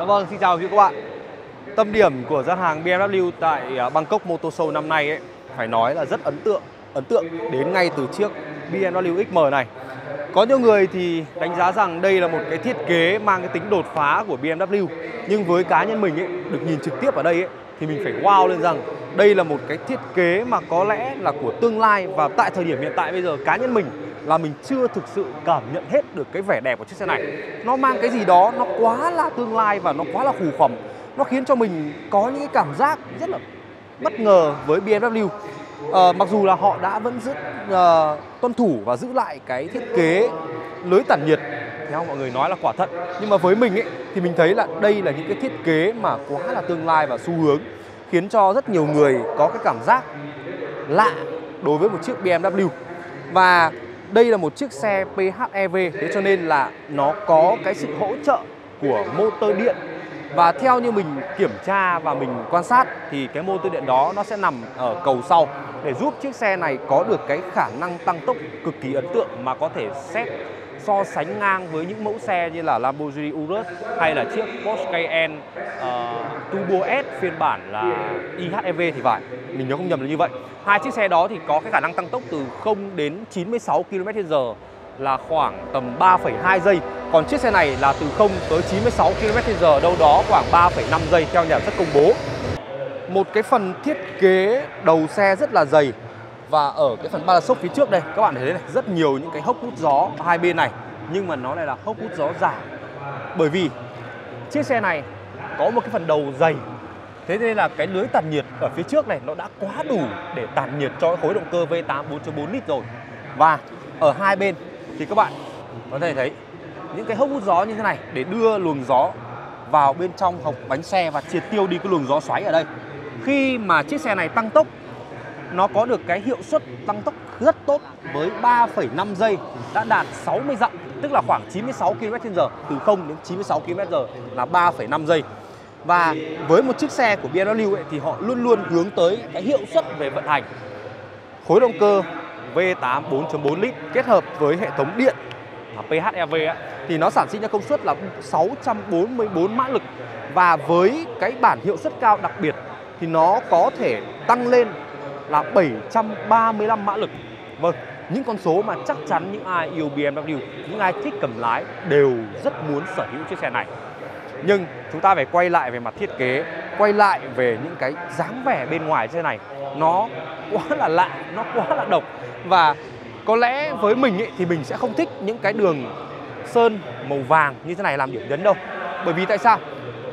Dạ vâng, xin chào quý các bạn. Tâm điểm của gian hàng BMW tại à, Bangkok Motor Show năm nay ấy phải nói là rất ấn tượng, ấn tượng đến ngay từ chiếc BMW XM này. Có nhiều người thì đánh giá rằng đây là một cái thiết kế mang cái tính đột phá của BMW nhưng với cá nhân mình ấy, được nhìn trực tiếp ở đây ấy, thì mình phải wow lên rằng đây là một cái thiết kế mà có lẽ là của tương lai và tại thời điểm hiện tại bây giờ cá nhân mình là mình chưa thực sự cảm nhận hết được cái vẻ đẹp của chiếc xe này. Nó mang cái gì đó nó quá là tương lai và nó quá là khủ khẩm nó khiến cho mình có những cái cảm giác rất là bất ngờ với BMW à, ờ, mặc dù là họ đã vẫn giữ uh, tuân thủ và giữ lại cái thiết kế lưới tản nhiệt theo mọi người nói là quả thận nhưng mà với mình ấy thì mình thấy là đây là những cái thiết kế mà quá là tương lai và xu hướng khiến cho rất nhiều người có cái cảm giác lạ đối với một chiếc BMW và đây là một chiếc xe PHEV thế cho nên là nó có cái sự hỗ trợ của motor điện. Và theo như mình kiểm tra và mình quan sát thì cái motor điện đó nó sẽ nằm ở cầu sau. Để giúp chiếc xe này có được cái khả năng tăng tốc cực kỳ ấn tượng mà có thể xét so sánh ngang với những mẫu xe như là Lamborghini Urus hay là chiếc Porsche Cayenne uh, Turbo S phiên bản là IHEV thì phải. Mình nhớ không nhầm là như vậy. Hai chiếc xe đó thì có cái khả năng tăng tốc từ 0 đến 96 km/h là khoảng tầm 3,2 giây. Còn chiếc xe này là từ 0 tới 96 km/h đâu đó khoảng 3,5 giây theo nhà sản xuất công bố. Một cái phần thiết kế đầu xe rất là dày và ở cái phần ba là sốc phía trước đây, các bạn thấy này, rất nhiều những cái hốc hút gió hai bên này. Nhưng mà nó lại là hốc hút gió giả bởi vì chiếc xe này có một cái phần đầu dày. Thế nên là cái lưới tản nhiệt ở phía trước này nó đã quá đủ để tản nhiệt cho khối động cơ V8 4.4 lít rồi. Và ở hai bên thì các bạn có thể thấy những cái hốc hút gió như thế này để đưa luồng gió vào bên trong hộc bánh xe và triệt tiêu đi cái luồng gió xoáy ở đây. Khi mà chiếc xe này tăng tốc nó có được cái hiệu suất tăng tốc rất tốt với 3,5 giây đã đạt 60 dặm tức là khoảng 96 km/h từ 0 đến 96 km/h là 3,5 giây. Và với một chiếc xe của BMW ấy, thì họ luôn luôn hướng tới cái hiệu suất về vận hành. Khối động cơ V8 4.4 lít kết hợp với hệ thống điện là PHEV ấy, thì nó sản sinh ra công suất là 644 mã lực. Và với cái bản hiệu suất cao đặc biệt thì nó có thể tăng lên là 735 mã lực. Vâng, những con số mà chắc chắn những ai yêu BMW, những ai thích cầm lái đều rất muốn sở hữu chiếc xe này. Nhưng chúng ta phải quay lại về mặt thiết kế, quay lại về những cái dáng vẻ bên ngoài xe này. Nó quá là lạ, nó quá là độc và có lẽ với mình ý, thì mình sẽ không thích những cái đường sơn màu vàng như thế này làm điểm nhấn đâu. Bởi vì tại sao?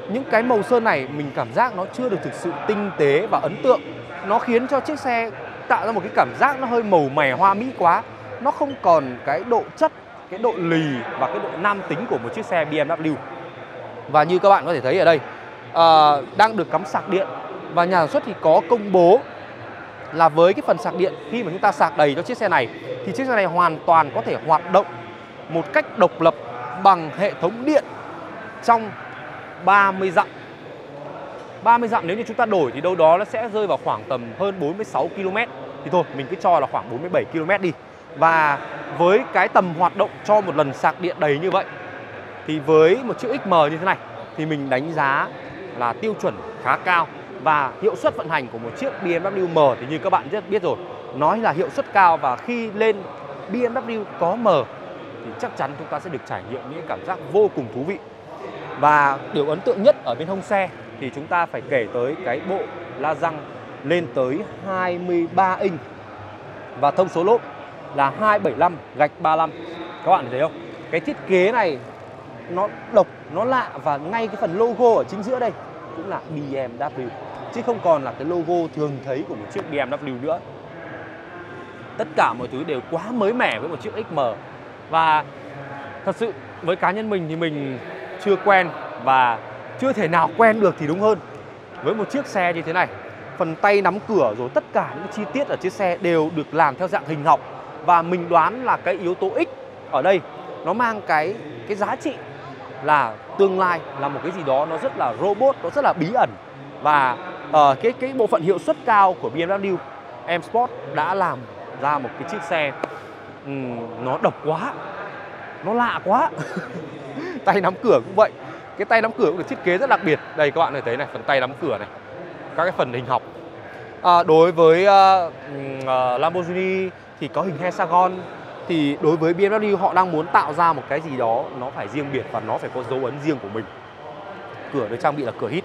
Những cái màu sơn này mình cảm giác nó chưa được thực sự tinh tế và ấn tượng nó khiến cho chiếc xe tạo ra một cái cảm giác nó hơi màu mè hoa mỹ quá. Nó không còn cái độ chất cái độ lì và cái độ nam tính của một chiếc xe BMW và như các bạn có thể thấy ở đây uh, đang được cắm sạc điện. Và nhà sản xuất thì có công bố là với cái phần sạc điện khi mà chúng ta sạc đầy cho chiếc xe này thì chiếc xe này hoàn toàn có thể hoạt động một cách độc lập bằng hệ thống điện trong 30 dặm. 30 dặm nếu như chúng ta đổi thì đâu đó nó sẽ rơi vào khoảng tầm hơn 46 km thì thôi, mình cứ cho là khoảng 47 km đi. Và với cái tầm hoạt động cho một lần sạc điện đầy như vậy, thì với một chiếc XM như thế này, thì mình đánh giá là tiêu chuẩn khá cao. Và hiệu suất vận hành của một chiếc BMW M thì như các bạn rất biết rồi, nói là hiệu suất cao và khi lên BMW có M thì chắc chắn chúng ta sẽ được trải nghiệm những cảm giác vô cùng thú vị. Và điều ấn tượng nhất ở bên hông xe thì chúng ta phải kể tới cái bộ la răng lên tới 23 inch. Và thông số lốp là 275 gạch 35 các bạn thấy không? Cái thiết kế này, nó độc, nó lạ và ngay cái phần logo ở chính giữa đây cũng là BMW chứ không còn là cái logo thường thấy của một chiếc BMW nữa. Tất cả mọi thứ đều quá mới mẻ với một chiếc XM và thật sự với cá nhân mình thì mình chưa quen. Và chưa thể nào quen được thì đúng hơn. Với một chiếc xe như thế này phần tay nắm cửa rồi tất cả những chi tiết ở chiếc xe đều được làm theo dạng hình học. Và mình đoán là cái yếu tố X ở đây nó mang cái cái giá trị là tương lai là một cái gì đó nó rất là robot nó rất là bí ẩn. Và uh, cái cái bộ phận hiệu suất cao của BMW M Sport đã làm ra một cái chiếc xe um, nó độc quá nó lạ quá. Tay nắm cửa cũng vậy cái tay nắm cửa cũng được thiết kế rất đặc biệt. Đây các bạn có thể thấy này phần tay nắm cửa này các cái phần hình học. À, đối với uh, uh, Lamborghini thì có hình hexagon. Thì đối với BMW họ đang muốn tạo ra một cái gì đó nó phải riêng biệt và nó phải có dấu ấn riêng của mình. Cửa được trang bị là cửa hít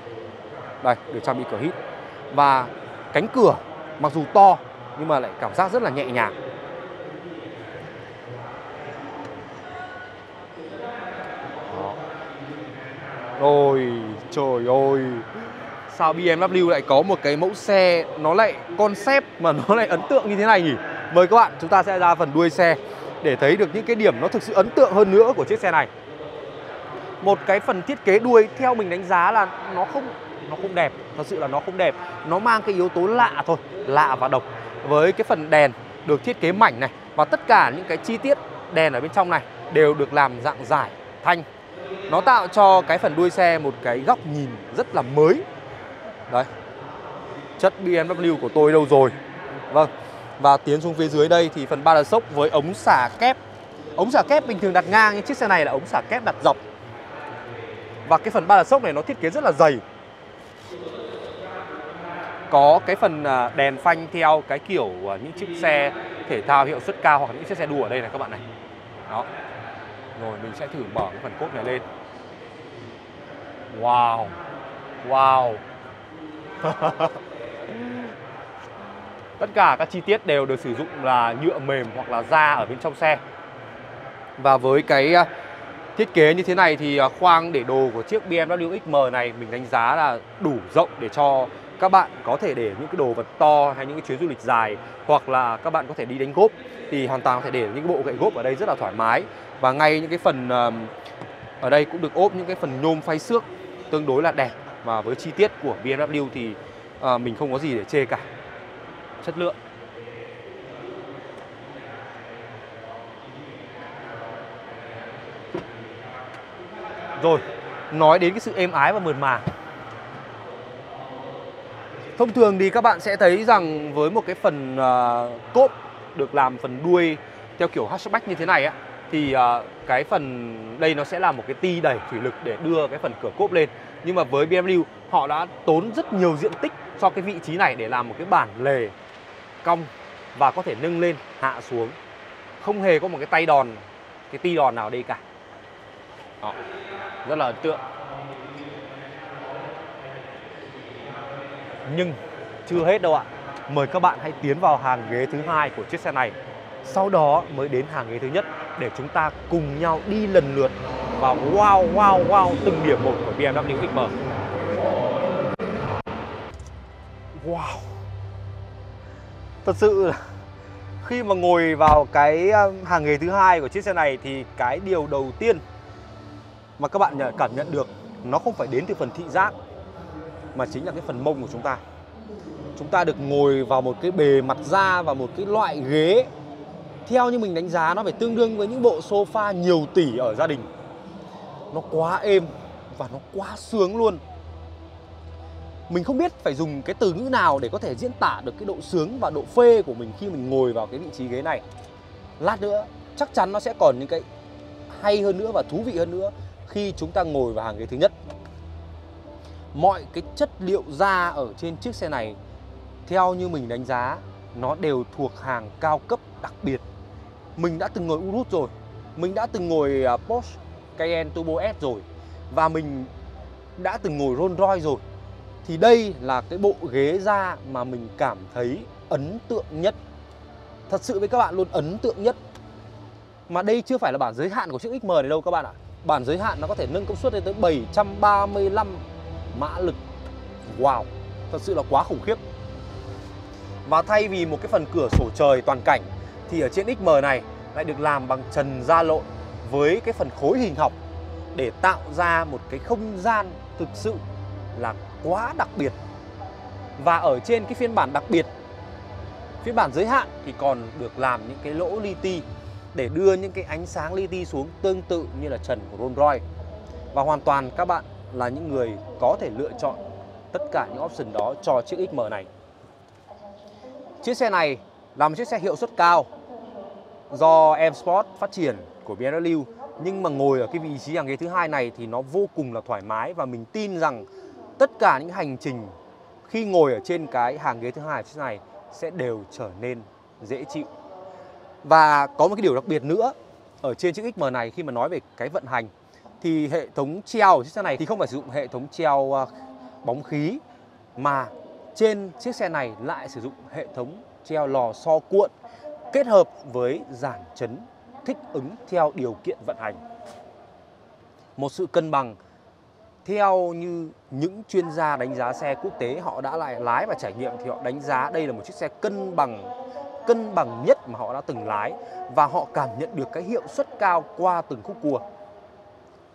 đây được trang bị cửa hít và cánh cửa mặc dù to nhưng mà lại cảm giác rất là nhẹ nhàng. Ôi, trời ơi. Sao BMW lại có một cái mẫu xe Nó lại concept mà nó lại ấn tượng như thế này nhỉ? Mời các bạn, chúng ta sẽ ra phần đuôi xe Để thấy được những cái điểm nó thực sự ấn tượng hơn nữa của chiếc xe này. Một cái phần thiết kế đuôi theo mình đánh giá là nó không nó không đẹp, Thật sự là nó không đẹp. Nó mang cái yếu tố lạ thôi, Lạ và độc. Với cái phần đèn được thiết kế mảnh này Và tất cả những cái chi tiết đèn ở bên trong này Đều được làm dạng giải, thanh. Nó tạo cho cái phần đuôi xe một cái góc nhìn rất là mới. Đấy. Chất BMW của tôi đâu rồi? Vâng. Và tiến xuống phía dưới đây thì phần ba đợt sốc với ống xả kép. Ống xả kép bình thường đặt ngang nhưng chiếc xe này là ống xả kép đặt dọc. Và cái phần ba đợt sốc này nó thiết kế rất là dày. Có cái phần à, đèn phanh theo cái kiểu à, những chiếc xe thể thao hiệu suất cao hoặc những chiếc xe đua ở đây này các bạn này. Đó. Rồi mình sẽ thử mở cái phần cốp này lên wow. Wow. Tất cả các chi tiết đều được sử dụng là nhựa mềm hoặc là da ở bên trong xe. Và với cái à, thiết kế như thế này thì khoang để đồ của chiếc BMW XM này mình đánh giá là đủ rộng để cho các bạn có thể để những cái đồ vật to hay những cái chuyến du lịch dài hoặc là các bạn có thể đi đánh gốp. Thì hoàn toàn có thể để những cái bộ gậy gốp ở đây rất là thoải mái. Và ngay những cái phần ở đây cũng được ốp những cái phần nhôm phay xước tương đối là đẹp và với chi tiết của BMW thì à, mình không có gì để chê cả. Chất lượng. Rồi nói đến cái sự êm ái và mượt mà. Thông thường thì các bạn sẽ thấy rằng với một cái phần uh, cốp được làm phần đuôi theo kiểu hatchback như thế này á thì uh, cái phần đây nó sẽ là một cái ti đẩy thủy lực để đưa cái phần cửa cốp lên. Nhưng mà với BMW họ đã tốn rất nhiều diện tích cho cái vị trí này để làm một cái bản lề cong và có thể nâng lên hạ xuống. Không hề có một cái tay đòn, cái ti đòn nào đây cả. Đó. Rất là ấn tượng. Nhưng chưa hết đâu ạ. Mời các bạn hãy tiến vào hàng ghế thứ hai của chiếc xe này. Sau đó mới đến hàng ghế thứ nhất để chúng ta cùng nhau đi lần lượt và wow wow wow từng điểm một của BMW XM. Wow. Thật sự là khi mà ngồi vào cái um, hàng ghế thứ hai của chiếc xe này thì cái điều đầu tiên mà các bạn cảm nhận được nó không phải đến từ phần thị giác, mà chính là cái phần mông của chúng ta chúng ta được ngồi vào một cái bề mặt da và một cái loại ghế theo như mình đánh giá, nó phải tương đương với những bộ sofa nhiều tỷ ở gia đình. Nó quá êm và nó quá sướng luôn. Mình không biết phải dùng cái từ ngữ nào để có thể diễn tả được cái độ sướng và độ phê của mình khi mình ngồi vào cái vị trí ghế này. Lát nữa, chắc chắn nó sẽ còn những cái hay hơn nữa và thú vị hơn nữa khi chúng ta ngồi vào hàng ghế thứ nhất. Mọi cái chất liệu da ở trên chiếc xe này, theo như mình đánh giá, nó đều thuộc hàng cao cấp đặc biệt mình đã từng ngồi Urus rồi. Mình đã từng ngồi à, Porsche Cayenne Turbo S rồi. Và mình đã từng ngồi Rolls Royce rồi. Thì đây là cái bộ ghế da mà mình cảm thấy ấn tượng nhất. Thật sự với các bạn luôn ấn tượng nhất. Mà đây chưa phải là bản giới hạn của chiếc XM này đâu các bạn ạ. Bản giới hạn nó có thể nâng công suất lên tới 735 mã lực. Wow, thật sự là quá khủng khiếp. Và thay vì một cái phần cửa sổ trời toàn cảnh thì ở trên XM này lại được làm bằng trần da lộn Với cái phần khối hình học Để tạo ra một cái không gian thực sự là quá đặc biệt Và ở trên cái phiên bản đặc biệt, Phiên bản giới hạn thì còn được làm những cái lỗ li ti Để đưa những cái ánh sáng li ti xuống tương tự như là trần của Rolls Royce Và hoàn toàn các bạn là những người có thể lựa chọn tất cả những option đó cho chiếc XM này. Chiếc xe này là một chiếc xe hiệu suất cao do M Sport phát triển của BMW nhưng mà ngồi ở cái vị trí hàng ghế thứ hai này thì nó vô cùng là thoải mái và mình tin rằng tất cả những hành trình khi ngồi ở trên cái hàng ghế thứ hai này sẽ đều trở nên dễ chịu. Và có một cái điều đặc biệt nữa, ở trên chiếc XM này khi mà nói về cái vận hành thì hệ thống treo của chiếc xe này thì không phải sử dụng hệ thống treo à, bóng khí, mà trên chiếc xe này lại sử dụng hệ thống treo lò xo cuộn kết hợp với giản chấn, thích ứng theo điều kiện vận hành. Một sự cân bằng, theo như những chuyên gia đánh giá xe quốc tế, họ đã lại lái và trải nghiệm thì họ đánh giá đây là một chiếc xe cân bằng cân bằng nhất mà họ đã từng lái và họ cảm nhận được cái hiệu suất cao qua từng khúc cua.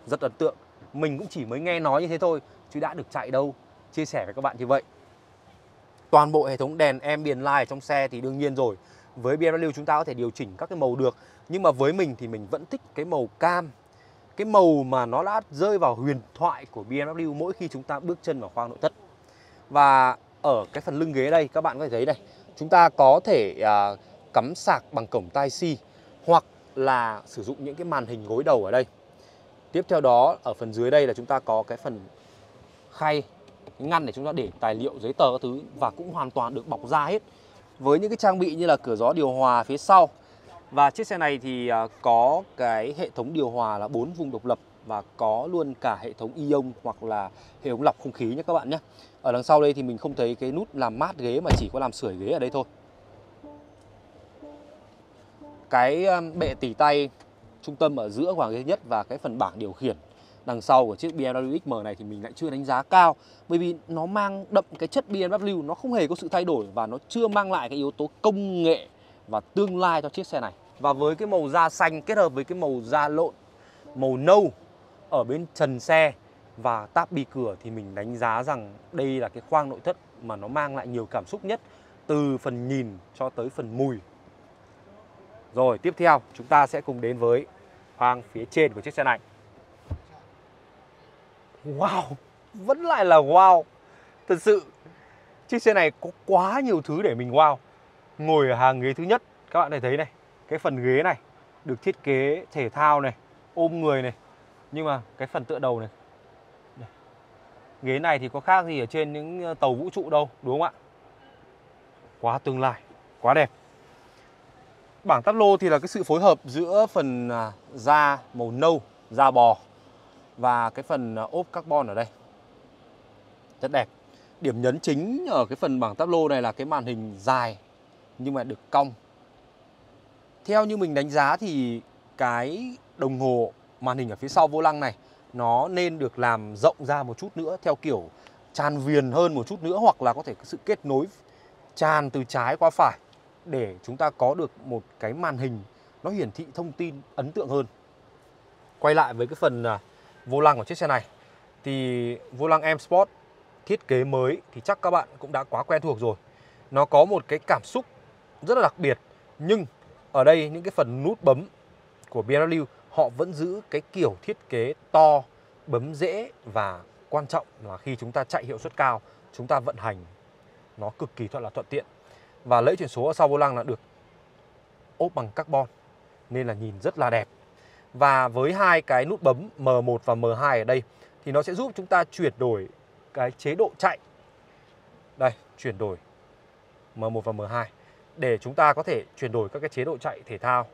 Rất ấn tượng. Mình cũng chỉ mới nghe nói như thế thôi, chứ đã được chạy đâu. Chia sẻ với các bạn như vậy. Toàn bộ hệ thống đèn ambient light trong xe thì đương nhiên rồi. Với BMW chúng ta có thể điều chỉnh các cái màu được nhưng mà với mình thì mình vẫn thích cái màu cam. Cái màu mà nó đã rơi vào huyền thoại của BMW mỗi khi chúng ta bước chân vào khoang nội thất. Và ở cái phần lưng ghế đây các bạn có thể thấy đây chúng ta có thể à, cắm sạc bằng cổng tai C hoặc là sử dụng những cái màn hình gối đầu ở đây. Tiếp theo đó ở phần dưới đây là chúng ta có cái phần khay ngăn để chúng ta để tài liệu giấy tờ các thứ và cũng hoàn toàn được bọc da hết với những cái trang bị như là cửa gió điều hòa phía sau và chiếc xe này thì à, có cái hệ thống điều hòa là 4 vùng độc lập và có luôn cả hệ thống ion hoặc là hệ thống lọc không khí nhé các bạn nhé. Ở đằng sau đây thì mình không thấy cái nút làm mát ghế mà chỉ có làm sưởi ghế ở đây thôi. Cái à, bệ tỉ tay trung tâm ở giữa khoảng ghế nhất và cái phần bảng điều khiển đằng sau của chiếc BMW XM này thì mình lại chưa đánh giá cao bởi vì nó mang đậm cái chất BMW nó không hề có sự thay đổi và nó chưa mang lại cái yếu tố công nghệ và tương lai cho chiếc xe này. Và với cái màu da xanh kết hợp với cái màu da lộn, màu nâu ở bên trần xe và táp bi cửa thì mình đánh giá rằng đây là cái khoang nội thất mà nó mang lại nhiều cảm xúc nhất từ phần nhìn cho tới phần mùi. Rồi, tiếp theo chúng ta sẽ cùng đến với khoang phía trên của chiếc xe này. Wow, vẫn lại là wow. Thật sự chiếc xe này có quá nhiều thứ để mình wow. Ngồi ở hàng ghế thứ nhất các bạn có thể thấy này cái phần ghế này được thiết kế thể thao này ôm người này. Nhưng mà cái phần tựa đầu này ghế này thì có khác gì ở trên những ờ, tàu vũ trụ đâu đúng không ạ? Quá tương lai quá đẹp. Bảng táp lô thì là cái sự phối hợp giữa phần à, da màu nâu da bò và cái phần ờ, ốp carbon ở đây rất đẹp điểm nhấn chính ở cái phần bảng táp lô này là cái màn hình dài, nhưng mà được cong. Theo như mình đánh giá thì cái đồng hồ màn hình ở phía sau vô lăng này, nó nên được làm rộng ra một chút nữa, theo kiểu tràn viền hơn một chút nữa, hoặc là có thể có sự kết nối, tràn từ trái qua phải, để chúng ta có được một cái màn hình nó hiển thị thông tin, ấn tượng hơn. Quay lại với cái phần à, vô lăng của chiếc xe này. Thì vô lăng M Sport thiết kế mới thì chắc các bạn cũng đã quá quen thuộc rồi. Nó có một cái cảm xúc rất là đặc biệt, nhưng ở đây những cái phần nút bấm của BMW họ vẫn giữ cái kiểu thiết kế to, bấm dễ và quan trọng là khi chúng ta chạy hiệu suất cao, chúng ta vận hành nó cực kỳ thuận là thuận tiện. Và lẫy chuyển số ở sau vô lăng là được ốp bằng carbon, nên là nhìn rất là đẹp và với hai cái nút bấm M1 và M2 ở đây thì nó sẽ giúp chúng ta chuyển đổi cái chế độ chạy đây chuyển đổi M1 và M2 để chúng ta có thể chuyển đổi các cái chế độ chạy thể thao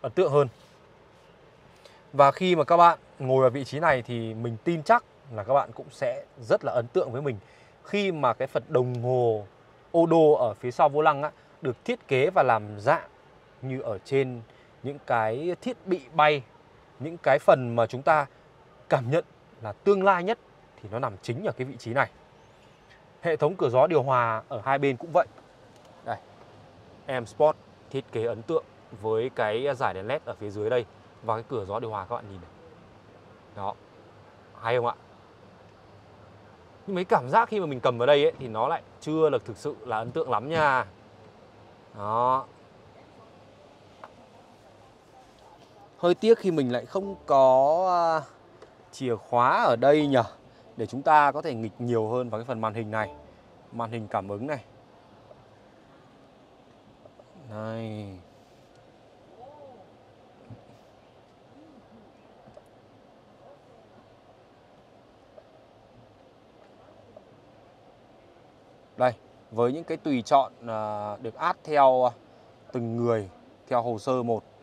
ấn tượng hơn. Và khi mà các bạn ngồi ở vị trí này thì mình tin chắc là các bạn cũng sẽ rất là ấn tượng với mình khi mà cái phần đồng hồ ô đô ở phía sau vô lăng á, được thiết kế và làm dạng như ở trên những cái thiết bị bay, những cái phần mà chúng ta cảm nhận là tương lai nhất thì nó nằm chính ở cái vị trí này. Hệ thống cửa gió điều hòa ở hai bên cũng vậy. đây, M Sport thiết kế ấn tượng với cái giải đèn led ở phía dưới đây và cái cửa gió điều hòa các bạn nhìn này. Đó. Hay không ạ? Nhưng mấy cảm giác khi mà mình cầm vào đây ấy, thì nó lại chưa được thực sự là ấn tượng lắm nha. Đó. hơi tiếc khi mình lại không có à, chìa khóa ở đây nhỉ để chúng ta có thể nghịch nhiều hơn vào cái phần màn hình này. Màn hình cảm ứng này. Này. Đây, với những cái tùy chọn à, được át theo à, từng người, theo hồ sơ một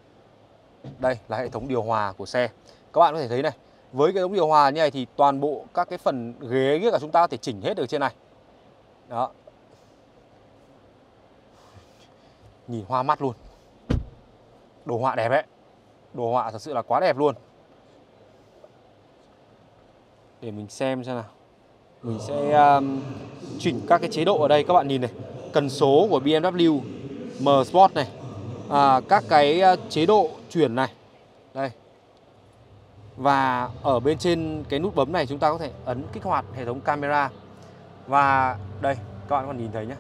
đây là hệ thống điều hòa của xe. Các bạn có thể thấy này, với cái ống điều hòa như này thì toàn bộ các cái phần ghế ghế của chúng ta có thể chỉnh hết được trên này. Đó. Nhìn hoa mắt luôn. Đồ họa đẹp đấy. Đồ họa thật sự là quá đẹp luôn. Để mình xem xem nào. Mình sẽ um, chỉnh các cái chế độ ở đây các bạn nhìn này. Cần số của BMW M Sport này. À, các cái à, chế độ chuyển này. Đây. Và ở bên trên cái nút bấm này chúng ta có thể ấn kích hoạt hệ thống camera. Và đây, các bạn còn nhìn thấy nhé.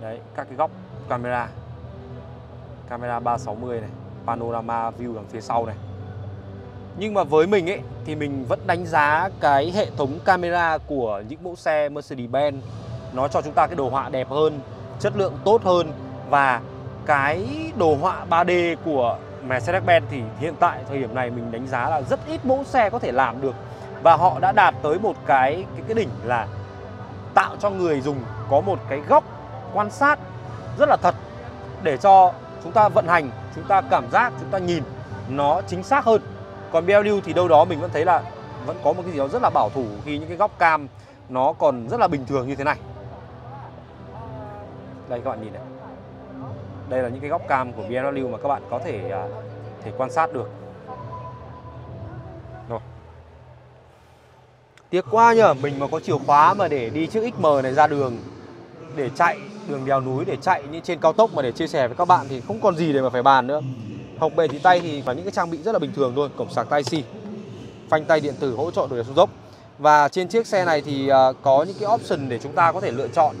Đấy, các cái góc camera. Camera 360 này, panorama view đằng phía sau này. Nhưng mà với mình ấy thì mình vẫn đánh giá cái hệ thống camera của những mẫu xe Mercedes-Benz nó cho chúng ta cái đồ họa đẹp hơn, chất lượng tốt hơn và cái đồ họa 3D của Mercedes-Benz thì hiện tại thời điểm này mình đánh giá là rất ít mẫu xe có thể làm được và họ đã đạt tới một cái cái cái đỉnh là tạo cho người dùng có một cái góc quan sát rất là thật để cho chúng ta vận hành, chúng ta cảm giác, chúng ta nhìn nó chính xác hơn. Còn BMW thì đâu đó mình vẫn thấy là vẫn có một cái gì đó rất là bảo thủ khi những cái góc cam nó còn rất là bình thường như thế này. Đây các bạn nhìn này. Đây là những cái góc cam của BMW mà các bạn có thể à, thể quan sát được. Rồi. Tiếc quá nhờ, mình mà có chìa khóa mà để đi chiếc XM này ra đường để chạy đường đèo núi để chạy như trên cao tốc mà để chia sẻ với các bạn thì không còn gì để mà phải bàn nữa. Hộc bề thì tay thì và những cái trang bị rất là bình thường thôi, cổng sạc Type-C, phanh tay điện tử hỗ trợ đổi xuống dốc. Và trên chiếc xe này thì à, có những cái option để chúng ta có thể lựa chọn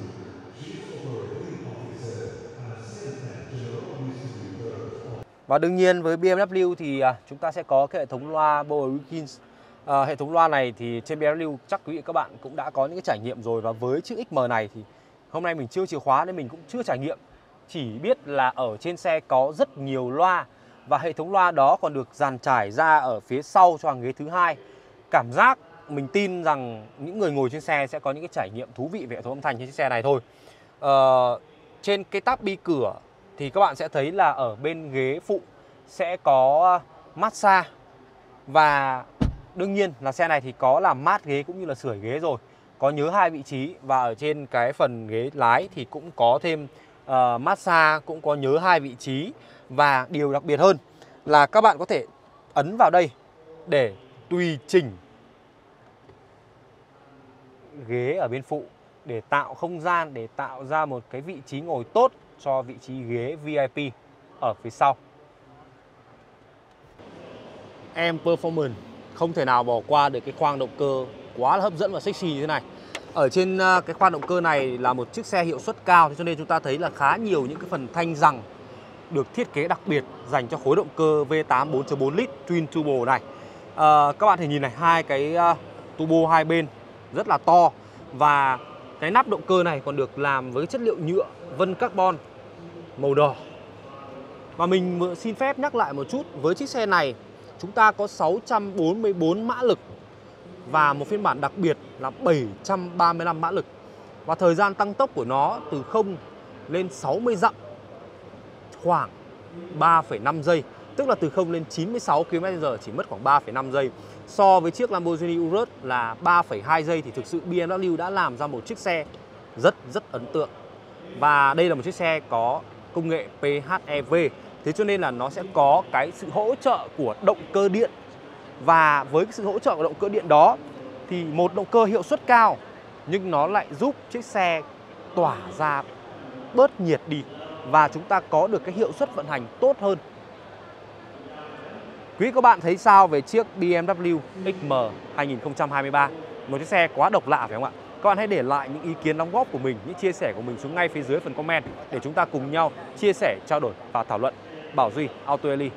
Và đương nhiên với BMW thì à, chúng ta sẽ có cái hệ thống loa Bose Wilkins. À, hệ thống loa này thì trên BMW chắc quý vị các bạn cũng đã có những cái trải nghiệm rồi và với chiếc XM này thì hôm nay mình chưa chìa khóa nên mình cũng chưa trải nghiệm. Chỉ biết là ở trên xe có rất nhiều loa và hệ thống loa đó còn được dàn trải ra ở phía sau cho hàng ghế thứ hai. Cảm giác mình tin rằng những người ngồi trên xe sẽ có những cái trải nghiệm thú vị về hệ thống âm thanh trên chiếc xe này thôi. à, trên cái tab bi cửa thì các bạn sẽ thấy là ở bên ghế phụ sẽ có à, massage. Và đương nhiên là xe này thì có làm mát ghế cũng như là sưởi ghế rồi. Có nhớ hai vị trí và ở trên cái phần ghế lái thì cũng có thêm uh, massage cũng có nhớ hai vị trí. Và điều đặc biệt hơn là các bạn có thể ấn vào đây để tùy chỉnh ghế ở bên phụ để tạo không gian để tạo ra một cái vị trí ngồi tốt cho vị trí ghế VIP ở phía sau. Em Performance không thể nào bỏ qua được cái khoang động cơ quá là hấp dẫn và sexy như thế này. Ở trên à, cái khoang động cơ này là một chiếc xe hiệu suất cao cho nên chúng ta thấy là khá nhiều những cái phần thanh rằng được thiết kế đặc biệt dành cho khối động cơ V8 4.4 lít twin turbo này. À, các bạn thể nhìn này hai cái uh, turbo hai bên rất là to và cái nắp động cơ này còn được làm với chất liệu nhựa vân carbon màu đỏ. Và mình xin phép nhắc lại một chút, với chiếc xe này chúng ta có 644 mã lực và một phiên bản đặc biệt là 735 mã lực. Và thời gian tăng tốc của nó từ 0 lên 60 dặm khoảng 3,5 giây, tức là từ 0 lên 96 km/h chỉ mất khoảng 3,5 giây. So với chiếc Lamborghini Urus là 3,2 giây thì thực sự BMW đã làm ra một chiếc xe rất rất ấn tượng. Và đây là một chiếc xe có công nghệ PHEV. Thế cho nên là nó sẽ có cái sự hỗ trợ của động cơ điện. Và với cái sự hỗ trợ của động cơ điện đó thì một động cơ hiệu suất cao nhưng nó lại giúp chiếc xe tỏa ra bớt nhiệt đi và chúng ta có được cái hiệu suất vận hành tốt hơn. Quý các bạn thấy sao về chiếc BMW XM 2023? Một chiếc xe quá độc lạ phải không ạ? Các bạn hãy để lại những ý kiến đóng góp của mình, những chia sẻ của mình xuống ngay phía dưới phần comment để chúng ta cùng nhau chia sẻ, trao đổi và thảo luận. Bảo Duy, Auto Eli